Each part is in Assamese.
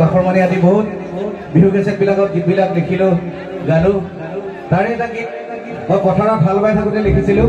বাখৰমণি আদি বহুত বিহু কেছেটবিলাকত গীতবিলাক লিখিলোঁ গালোঁ। তাৰে এটা গীত মই পথাৰত হাল বাই থাকোঁতে লিখিছিলোঁ।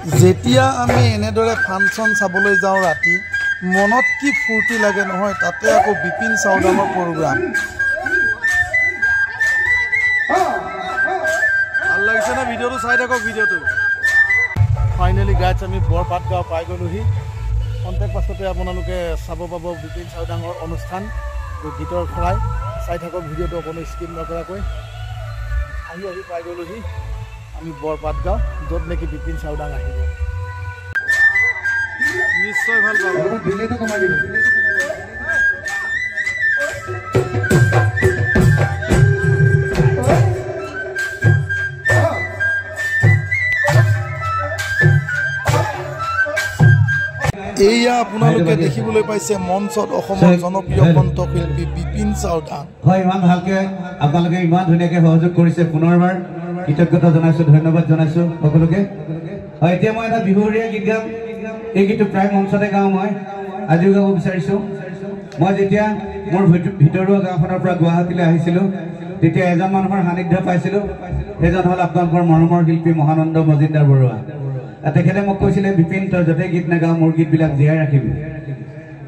যেতিয়া আমি এনেদৰে ফাংচন চাবলৈ যাওঁ ৰাতি মনত কি ফূৰ্তি লাগে নহয় তাতে আকৌ বিপিন চাওদানৰ প্ৰগ্ৰাম ভাল লাগিছে নে ভিডিঅ'টো? চাই থাকক ভিডিঅ'টো। ফাইনেলি গাইডছ আমি বৰপাটগাঁও পাই গ'লোহি কণ্টেক্ট পাছতে আপোনালোকে চাব পাব বিপিন চাওদাঙৰ অনুষ্ঠান গীতৰ খৰাই চাই থাকক ভিডিঅ'টো অকণো স্কিপ নকৰাকৈ। আহি আহি পাই গ'লোহি আমি বৰপাটগাঁও য'ত নেকি বিপিন চাওদাং আহিব নিশ্চয় ভাল পাব এয়া আপোনালোকে দেখিবলৈ পাইছে মঞ্চত অসমৰ জনপ্ৰিয় কণ্ঠশিল্পী বিপিন চাওদাং হয় ইমান ভালকে আপোনালোকে ইমান ধুনীয়াকে সহযোগ কৰিছে পুনৰবাৰ। কৃতজ্ঞতা জনাইছো ধন্যবাদ জনাইছো সকলোকে। হয় এতিয়া মই এটা বিহুৰীয়া গীত গাম। এই গীতটো প্ৰায় মঞ্চতে গাওঁ মই। আজিও গাব বিচাৰিছো। মই যেতিয়া মোৰ ভিত- ভিতৰুৱা গাঁওখনৰ পৰা গুৱাহাটীলৈ আহিছিলো তেতিয়া এজন মানুহৰ সান্নিধ্য পাইছিলো। সেইজন হ'ল আপোনালোকৰ মৰমৰ শিল্পী মহানন্দ মজিন্দাৰ বৰুৱা। তেখেতে মোক কৈছিলে বিপিন তই য'তেই গীত নাগাওঁ মোৰ গীতবিলাক জীয়াই ৰাখিবি।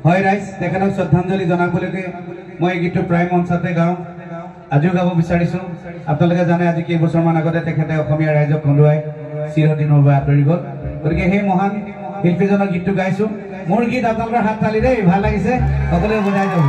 হয় ৰাইজ তেখেতক শ্ৰদ্ধাঞ্জলি জনাবলৈকে মই এই গীতটো প্ৰায় মঞ্চতে গাওঁ। আজিও গাব বিচাৰিছো। আপোনালোকে জানে আজি কেইবছৰমান আগতে তেখেতে অসমীয়া ৰাইজক কন্দুৱাই চিৰদিনৰ বাবে আঁতৰি গ'ল। গতিকে সেই মহান শিল্পীজনৰ গীতটো গাইছো। মোৰ গীত আপোনালোকৰ হাত তালি দেই ভাল লাগিছে। সকলোৱে বজাই যাব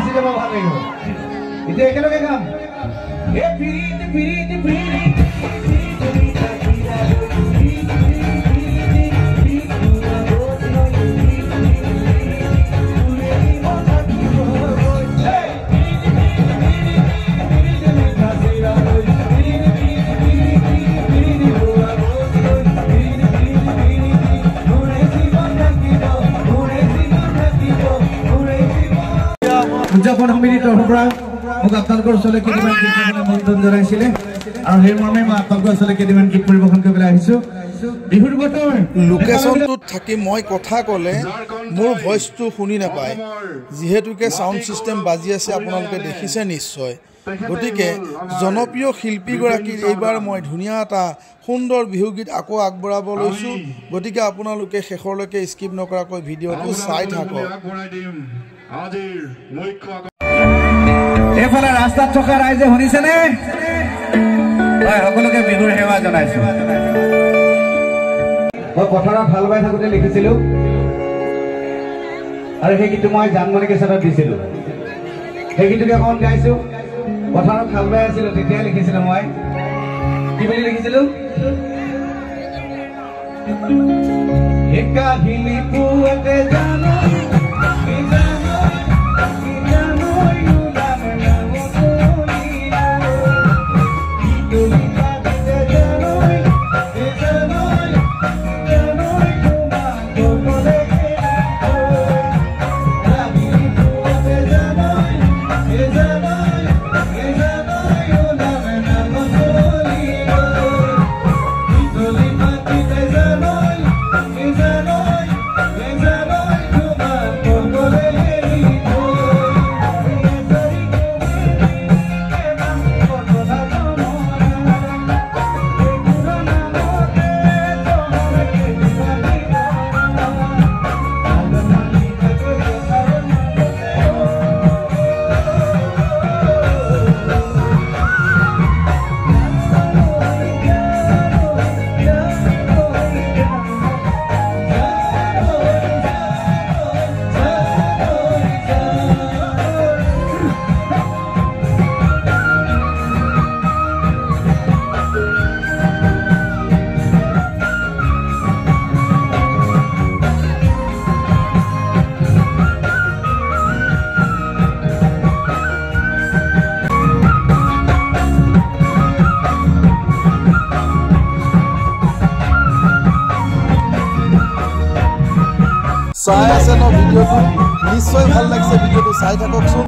ছোৱালীখিনি ইমান ধুনীয়াকে নাচি আছে ভাল লাগিছে এনেকে নাচি যাব ভাল লাগিব এতিয়া একেলগে গাম এ প্ৰীতি প্ৰীতি প্ৰীতি সমিতিৰ তৰফৰ পৰা মোক আপোনালোকৰ ওচৰলৈ কেইটামান গীত গাবলৈ আমন্ত্ৰণ জনাইছিলে। আৰু সেই মৰ্মে মই আপোনালোকৰ ওচৰলৈ কেইটামান গীত পৰিৱেশন কৰিবলৈ আহিছো। বিহুৰ বতৰ লোকেশ্যনটোত থাকি মই কথা ক'লে মোৰ ভইচটো শুনি নাপায়। যিহেতুকে চাউণ্ড ছিষ্টেম বাজি আছে আপোনালোকে দেখিছে নিশ্চয়। গতিকে জনপ্ৰিয় শিল্পীগৰাকীৰ এইবাৰ মই ধুনীয়া এটা সুন্দৰ বিহুগীত আকৌ আগবঢ়াব লৈছোঁ। গতিকে আপোনালোকে শেষৰলৈকে স্কিপ নকৰাকৈ ভিডিঅ'টো চাই থাকক। এইফালে ৰাস্তাত থকা ৰাইজে শুনিছেনে? হয় সকলোকে বিহুৰ সেৱা জনাইছো। মই পথাৰত হাল বাই থাকোতে লিখিছিলো। আৰু সেই গীতটো মই জানমণি কেছেটত দিছিলো। সেই গীতটোকে অকণ গাইছো। পথাৰত হাল বাই আছিলো তেতিয়াই লিখিছিলো মই। কি বুলি লিখিছিলো? জানো চাই আছে ন ভিডিঅ'টো। নিশ্চয় ভাল লাগিছে ভিডিঅ'টো চাই থাককচোন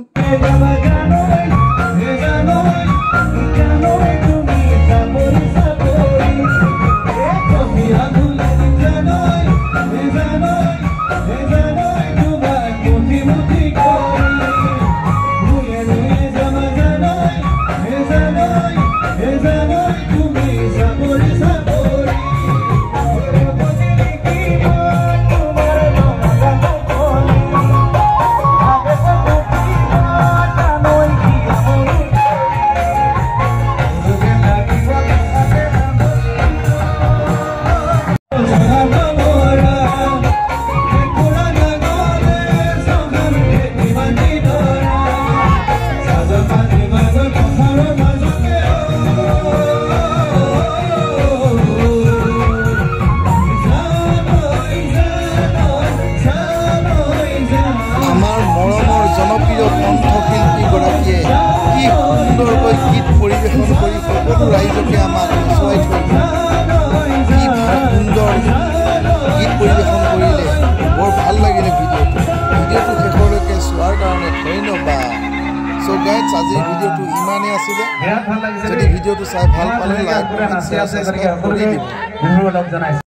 ৰাইজকে আমাক নচুৱাই থৈ। কি ভাল সুন্দৰ গীত পৰিৱেশন কৰিলে বৰ ভাল লাগিলে ভিডিঅ'টো ভিডিঅ'টো শেষলৈকে চোৱাৰ কাৰণে ধন্যবাদ চ' গাইডছ আজিৰ ভিডিঅ'টো ইমানেই আছিলে যদি ভিডিঅ'টো চাই ভাল পালে লাইক কমেণ্ট শ্বেয়াৰ ছাবস্ক্ৰাইব কৰি দিব